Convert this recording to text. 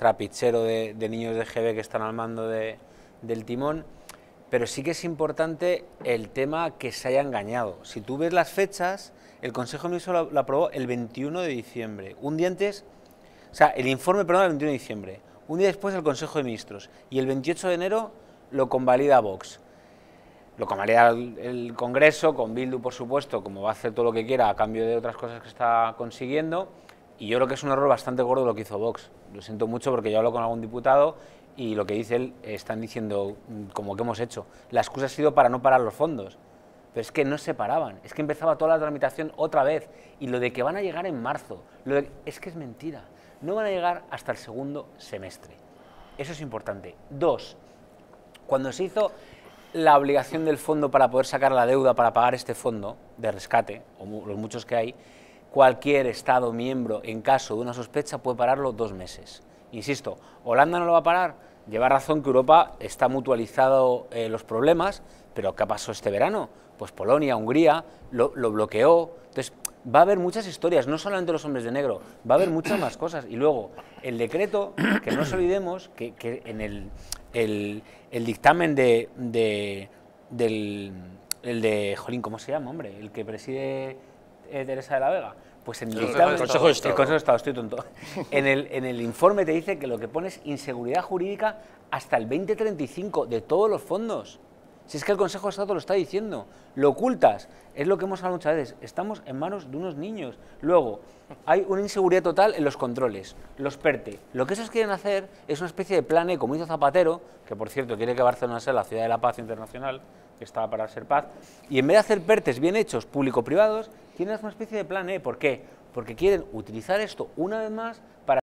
trapichero de, niños de GB que están al mando del timón, pero sí que es importante el tema que se haya engañado. Si tú ves las fechas, el Consejo de Ministros lo, aprobó el 21 de diciembre, un día antes, o sea, el informe, perdón, el 21 de diciembre, un día después el Consejo de Ministros, y el 28 de enero lo convalida Vox. Lo convalida el, Congreso, con Bildu, por supuesto, como va a hacer todo lo que quiera a cambio de otras cosas que está consiguiendo, y yo creo que es un error bastante gordo lo que hizo Vox. Lo siento mucho porque yo hablo con algún diputado y lo que dice él están diciendo mm, como que hemos hecho. La excusa ha sido para no parar los fondos. Pero es que no se paraban, es que empezaba toda la tramitación otra vez. Y lo de que van a llegar en marzo, es que es mentira. No van a llegar hasta el segundo semestre. Eso es importante. Dos, cuando se hizo la obligación del fondo para poder sacar la deuda para pagar este fondo de rescate, o los muchos que hay, cualquier Estado miembro, en caso de una sospecha, puede pararlo dos meses. Insisto, Holanda no lo va a parar. Lleva razón que Europa está mutualizado eh, los problemas, pero ¿qué pasó este verano? Pues Polonia, Hungría lo, bloqueó. Entonces, va a haber muchas historias, no solamente los hombres de negro, va a haber muchas más cosas. Y luego, el decreto, que no nos olvidemos que, en el, el, dictamen de, del el de, Jolín, ¿cómo se llama, hombre? El que preside eh, Teresa de la Vega. Pues en el, Consejo de Estado. El Consejo de Estado, estoy tonto. En el, en el informe te dice que lo que pone es inseguridad jurídica hasta el 2035 de todos los fondos. Si es que el Consejo de Estado lo está diciendo, lo ocultas. Es lo que hemos hablado muchas veces. Estamos en manos de unos niños. Luego, hay una inseguridad total en los controles, los PERTE. Lo que esos quieren hacer es una especie de plan como hizo Zapatero, que por cierto quiere que Barcelona sea la ciudad de la paz internacional, que estaba para ser paz, y en vez de hacer PERTES bien hechos, público-privados, hacer una especie de plan E. ¿Por qué? Porque quieren utilizar esto una vez más para